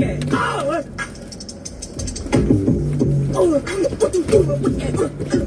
it. Oh. Oh.